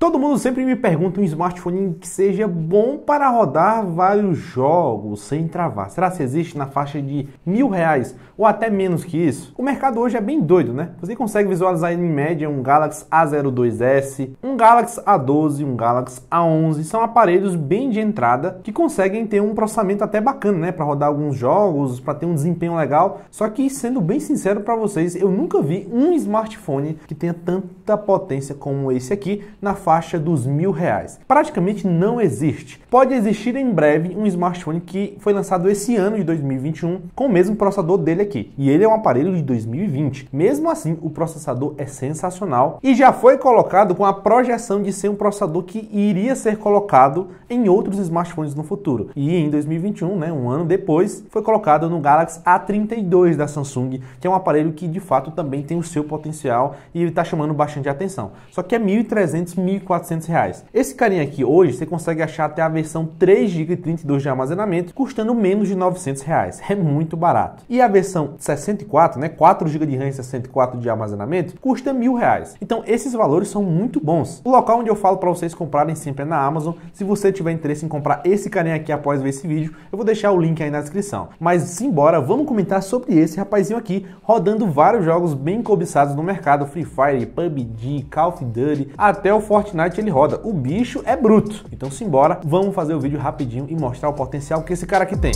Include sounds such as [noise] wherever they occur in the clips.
Todo mundo sempre me pergunta um smartphone que seja bom para rodar vários jogos sem travar. Será que existe na faixa de mil reais ou até menos que isso? O mercado hoje é bem doido, né? Você consegue visualizar em média um Galaxy A02s, um Galaxy A12, um Galaxy A11. São aparelhos bem de entrada que conseguem ter um processamento até bacana, né? Para rodar alguns jogos, para ter um desempenho legal. Só que, sendo bem sincero para vocês, eu nunca vi um smartphone que tenha tanta potência como esse aqui na faixa faixa dos mil reais. Praticamente não existe. Pode existir em breve um smartphone que foi lançado esse ano de 2021 com o mesmo processador dele aqui. E ele é um aparelho de 2020. Mesmo assim, o processador é sensacional e já foi colocado com a projeção de ser um processador que iria ser colocado em outros smartphones no futuro. E em 2021, né, um ano depois, foi colocado no Galaxy A32 da Samsung, que é um aparelho que de fato também tem o seu potencial e está chamando bastante atenção. Só que é 1.300, 1.400 reais. Esse carinha aqui hoje você consegue achar até a versão 3 GB e 32 de armazenamento custando menos de 900 reais. É muito barato. E a versão 64, né, 4 GB de RAM e 64 de armazenamento custa mil reais. Então esses valores são muito bons. O local onde eu falo para vocês comprarem sempre é na Amazon. Se você tiver interesse em comprar esse carinha aqui após ver esse vídeo, eu vou deixar o link aí na descrição. Mas simbora, vamos comentar sobre esse rapazinho aqui rodando vários jogos bem cobiçados no mercado, Free Fire, PUBG, Call of Duty, até o Fortnite Fortnite ele roda. O bicho é bruto. Então simbora, vamos fazer o vídeo rapidinho e mostrar o potencial que esse cara aqui tem.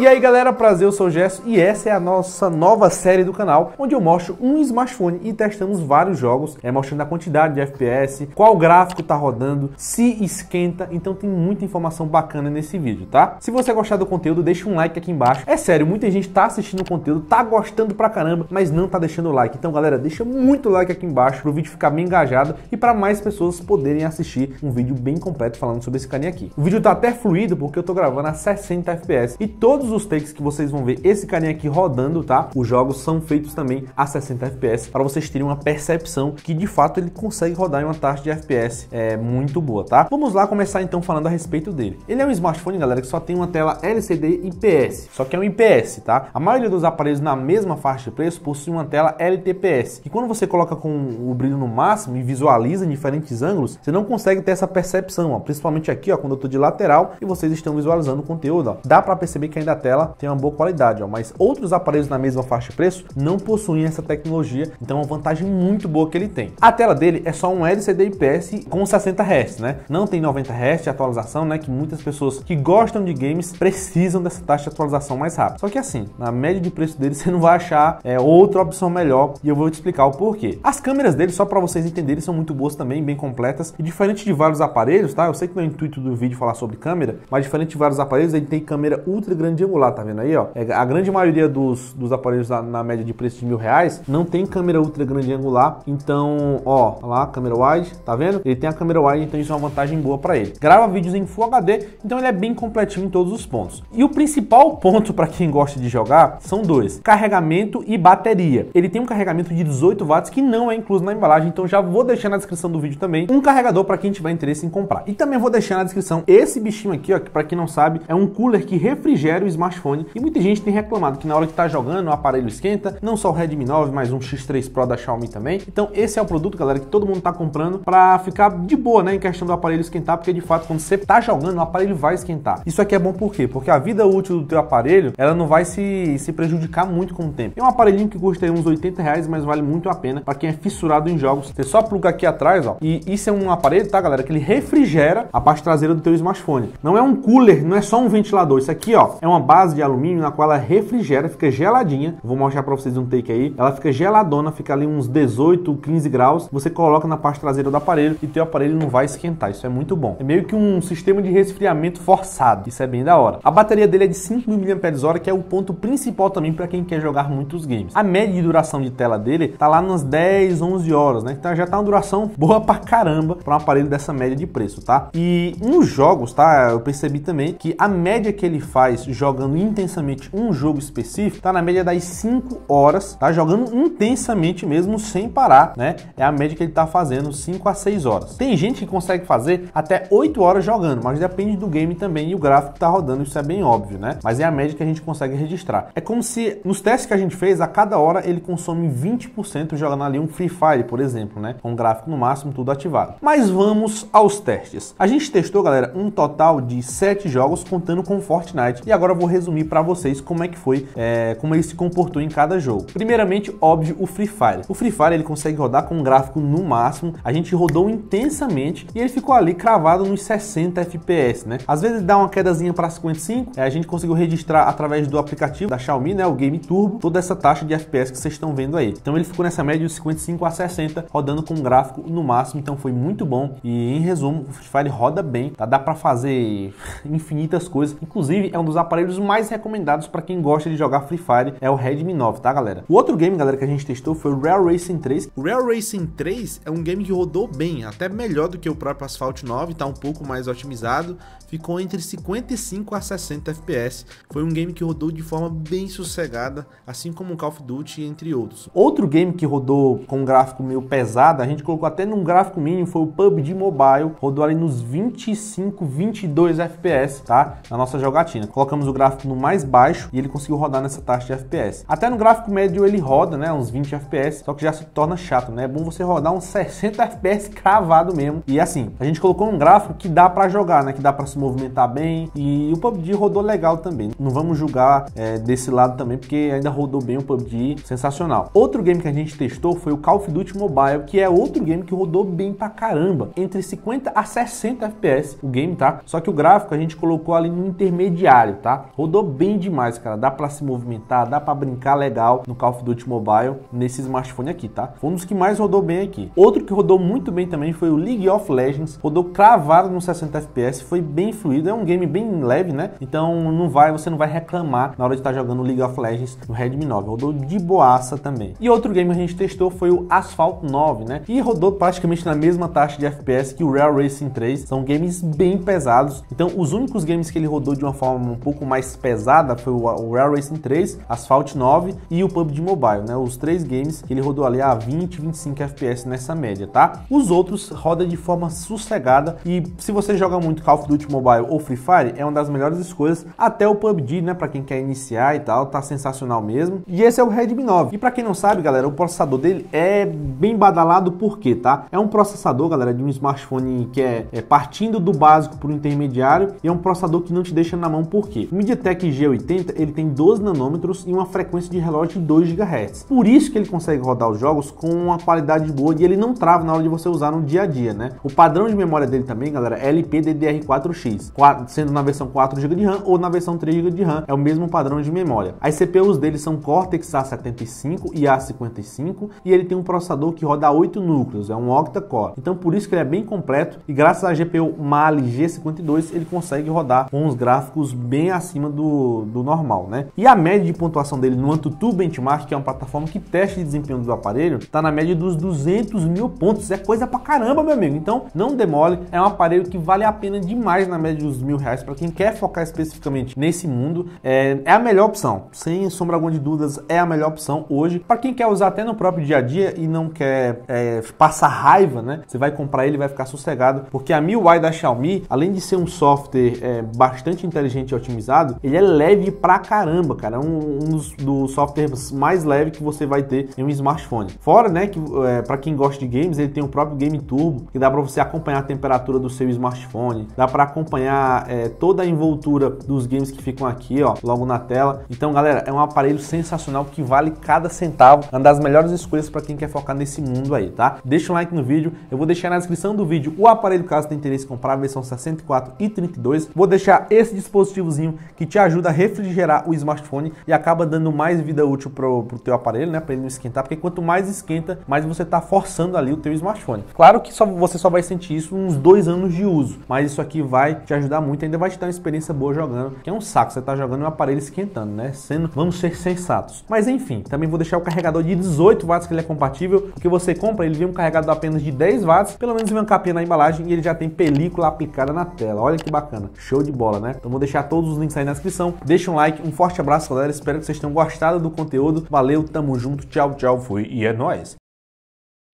E aí galera, prazer, eu sou o Gesso e essa é a nossa nova série do canal, onde eu mostro um smartphone e testamos vários jogos, é, mostrando a quantidade de FPS, qual gráfico tá rodando, se esquenta, então tem muita informação bacana nesse vídeo, tá? Se você gostar do conteúdo, deixa um like aqui embaixo. É sério, muita gente tá assistindo o conteúdo, tá gostando pra caramba, mas não tá deixando o like. Então galera, deixa muito like aqui embaixo pro vídeo ficar bem engajado e para mais pessoas poderem assistir um vídeo bem completo falando sobre esse carinha aqui. O vídeo tá até fluido porque eu tô gravando a 60 FPS e todos os takes que vocês vão ver esse carinha aqui rodando, tá? Os jogos são feitos também a 60 FPS para vocês terem uma percepção que de fato ele consegue rodar em uma taxa de FPS é, muito boa, tá? Vamos lá começar então falando a respeito dele. Ele é um smartphone, galera, que só tem uma tela LCD IPS, só que é um IPS, tá? A maioria dos aparelhos na mesma faixa de preço possui uma tela LTPS, e quando você coloca com o brilho no máximo e visualiza em diferentes ângulos, você não consegue ter essa percepção, ó, principalmente aqui, ó, quando eu tô de lateral e vocês estão visualizando o conteúdo, ó. Dá para perceber que ainda tela tem uma boa qualidade, ó, mas outros aparelhos na mesma faixa de preço não possuem essa tecnologia, então é uma vantagem muito boa que ele tem. A tela dele é só um LCD IPS com 60 Hz, né? Não tem 90 Hz de atualização, né? Que muitas pessoas que gostam de games precisam dessa taxa de atualização mais rápida. Só que assim, na média de preço dele [laughs] você não vai achar é, outra opção melhor e eu vou te explicar o porquê. As câmeras dele, só para vocês entenderem, são muito boas também, bem completas e diferente de vários aparelhos, tá? Eu sei que não é o intuito do vídeo falar sobre câmera, mas diferente de vários aparelhos, ele tem câmera ultra grande angular, tá vendo aí, ó? É, a grande maioria dos, dos aparelhos na, na, média de preço de mil reais não tem câmera ultra grande angular, então, ó, lá, câmera wide, tá vendo? Ele tem a câmera wide, então isso é uma vantagem boa para ele. Grava vídeos em Full HD, então ele é bem completinho em todos os pontos. E o principal [laughs] ponto para quem gosta de jogar são dois: carregamento e bateria. Ele tem um carregamento de 18 watts que não é incluso na embalagem, então já vou deixar na descrição do vídeo também um carregador para quem tiver interesse em comprar. E também vou deixar na descrição esse bichinho aqui, ó, que para quem não sabe, é um cooler que refrigera o smartphone e muita gente tem reclamado que na hora que está jogando o aparelho esquenta, não só o Redmi 9, mas um X3 Pro da Xiaomi também. Então esse é o produto, galera, que todo mundo está comprando para ficar de boa, né, em questão do aparelho esquentar, porque de fato quando você está jogando, o aparelho vai esquentar. Isso aqui é bom por quê? Porque a vida útil do teu aparelho, ela não vai se, se prejudicar muito com o tempo. É um aparelhinho que custa uns 80 reais, mas vale muito a pena para quem é fissurado em jogos. Você só pluga aqui atrás, ó, e isso é um aparelho, tá, galera, que ele refrigera a parte traseira do teu smartphone. Não é um cooler, não é só um ventilador. Isso aqui, ó, é uma base de alumínio na qual ela refrigera, fica geladinha. Vou mostrar para vocês um take aí. Ela fica geladona, fica ali uns 18, 15 graus. Você coloca na parte traseira do aparelho e teu aparelho não vai esquentar. Isso é muito bom. É meio que um sistema de resfriamento forçado. Isso é bem da hora. A bateria dele é de 5.000 mAh, que é o ponto principal também para quem quer jogar muitos games. A média de duração de tela dele tá lá nas 10, 11 horas, né? Então já tá uma duração boa pra caramba para um aparelho dessa média de preço, tá? E nos jogos, tá? Eu percebi também que a média que ele faz jogando intensamente um jogo específico, tá na média das 5 horas, tá jogando intensamente mesmo sem parar, né? É a média que ele tá fazendo, 5 a 6 horas. Tem gente que consegue fazer até 8 horas jogando, mas depende do game também e o gráfico tá rodando, isso é bem óbvio, né? Mas é a média que a gente consegue registrar. É como se nos testes que a gente fez, a cada hora ele consome 20% jogando ali um Free Fire, por exemplo, né? Com gráfico no máximo tudo ativado. Mas vamos aos testes. A gente testou, galera, um total de 7 jogos contando com Fortnite e agora eu vou resumir para vocês como é que foi, é, como ele se comportou em cada jogo. Primeiramente, óbvio, o Free Fire. O Free Fire ele consegue rodar com um gráfico no máximo. A gente rodou intensamente e ele ficou ali cravado nos 60 FPS, né? Às vezes dá uma quedazinha para 55. É, a gente conseguiu registrar através do aplicativo da Xiaomi, né, o Game Turbo, toda essa taxa de FPS que vocês estão vendo aí. Então ele ficou nessa média de 55 a 60, rodando com um gráfico no máximo, então foi muito bom. E em resumo, o Free Fire roda bem, tá? Dá para fazer [laughs] infinitas coisas. Inclusive, é um dos aparelhos mais recomendados para quem gosta de jogar Free Fire, é o Redmi 9, tá, galera? O outro game, galera, que a gente testou foi o Real Racing 3. O Real Racing 3 é um game que rodou bem, até melhor do que o próprio Asphalt 9, tá um pouco mais otimizado, ficou entre 55 a 60 FPS. Foi um game que rodou de forma bem sossegada, assim como o Call of Duty, entre outros. Outro game que rodou com um gráfico meio pesado, a gente colocou até num gráfico mínimo, foi o PUBG Mobile, rodou ali nos 25, 22 FPS, tá? Na nossa jogatina. O gráfico no mais baixo e ele conseguiu rodar nessa taxa de FPS. Até no gráfico médio ele roda, né? Uns 20 FPS, só que já se torna chato, né? É bom você rodar uns 60 FPS [laughs] cravado mesmo. E assim, a gente colocou um gráfico que dá para jogar, né? Que dá para se movimentar bem. E o PUBG rodou legal também. Não vamos julgar é, desse lado também, porque ainda rodou bem o PUBG, sensacional. Outro game que a gente testou foi o Call of Duty Mobile, que é outro game que rodou bem pra caramba. Entre 50 a 60 FPS o game, tá? Só que o gráfico a gente colocou ali no intermediário, tá? Rodou bem demais, cara. Dá para se movimentar, dá para brincar legal no Call of Duty Mobile nesse smartphone aqui, tá? Foi um dos que mais rodou bem aqui. Outro que rodou muito bem também foi o League of Legends. Rodou cravado no 60 FPS, foi bem fluido. É um game bem leve, né? Então não vai, você não vai reclamar na hora de estar tá jogando League of Legends no Redmi 9. Rodou de boaça também. E outro game que a gente testou foi o Asphalt 9, né? E rodou praticamente na mesma taxa de FPS que o Real Racing 3. São games bem pesados. Então os únicos games que ele rodou de uma forma um pouco mais pesada foi o Real Racing 3, Asphalt 9 e o PUBG Mobile, né? Os três games que ele rodou ali a 20, 25 FPS nessa média, tá? Os outros roda de forma sossegada e se você joga muito Call of Duty Mobile ou Free Fire, é uma das melhores escolhas, até o PUBG, né, para quem quer iniciar e tal, tá sensacional mesmo. E esse é o Redmi 9. E para quem não sabe, galera, o processador dele é bem badalado por quê, tá? É um processador, galera, de um smartphone que é, é partindo do básico para o intermediário e é um processador que não te deixa na mão por quê? O MediaTek G80, ele tem 12 nanômetros e uma frequência de relógio de 2 GHz. Por isso que ele consegue rodar os jogos com uma qualidade boa e ele não trava na hora de você usar no dia a dia, né? O padrão de memória dele também, galera, é LPDDR4X, sendo na versão 4 GB de RAM ou na versão 3 GB de RAM, é o mesmo padrão de memória. As CPUs dele são Cortex A75 e A55 e ele tem um processador que roda 8 núcleos, é um octa-core. Então por isso que ele é bem completo e graças à GPU Mali G52 ele consegue rodar com os gráficos bem acima do, do normal, né? E a média de pontuação dele no AnTuTu Benchmark, que é uma plataforma que testa o desempenho do aparelho, está na média dos 200 mil pontos. É coisa pra caramba, meu amigo. Então não demole, é um aparelho que vale a pena demais na média dos mil reais para quem quer focar especificamente nesse mundo. É, é a melhor opção, sem sombra alguma de dúvidas, é a melhor opção hoje. Para quem quer usar até no próprio dia a dia e não quer é, passar raiva, né? Você vai comprar ele vai ficar sossegado, porque a MIUI da Xiaomi, além de ser um software é, bastante inteligente e otimizado, ele é leve pra caramba, cara. É um, um dos, dos, softwares mais leves que você vai ter em um smartphone. Fora, né, que é, para quem gosta de games, ele tem o próprio Game Turbo, que dá para você acompanhar a temperatura do seu smartphone, dá para acompanhar é, toda a envoltura dos games que ficam aqui, ó, logo na tela. Então, galera, é um aparelho sensacional que vale cada centavo, uma das melhores escolhas para quem quer focar nesse mundo aí, tá? Deixa um like no vídeo, eu vou deixar na descrição do vídeo o aparelho caso tenha interesse em comprar a versão 64 e 32. Vou deixar esse dispositivozinho que te ajuda a refrigerar o smartphone e acaba dando mais vida útil pro, pro teu aparelho, né, para ele não esquentar, porque quanto mais esquenta, mais você tá forçando ali o teu smartphone. Claro que só, você só vai sentir isso uns dois anos de uso, mas isso aqui vai te ajudar muito, ainda vai te dar uma experiência boa jogando, que é um saco, você tá jogando um aparelho esquentando, né, sendo, vamos ser sensatos. Mas enfim, também vou deixar o carregador de 18 watts que ele é compatível, porque você compra, ele vem um carregador apenas de 10 watts, pelo menos vem uma capinha na embalagem e ele já tem película aplicada na tela. Olha que bacana. Show de bola, né? Então vou deixar todos os links aí na descrição. Deixa um like, um forte abraço, galera. Espero que vocês tenham gostado do conteúdo. Valeu, tamo junto, tchau, tchau, fui e é nóis.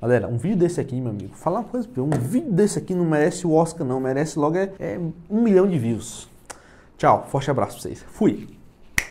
Galera, um vídeo desse aqui, meu amigo, falar uma coisa, um vídeo desse aqui não merece o Oscar, não, merece logo é, é um milhão de views. Tchau, forte abraço pra vocês. Fui!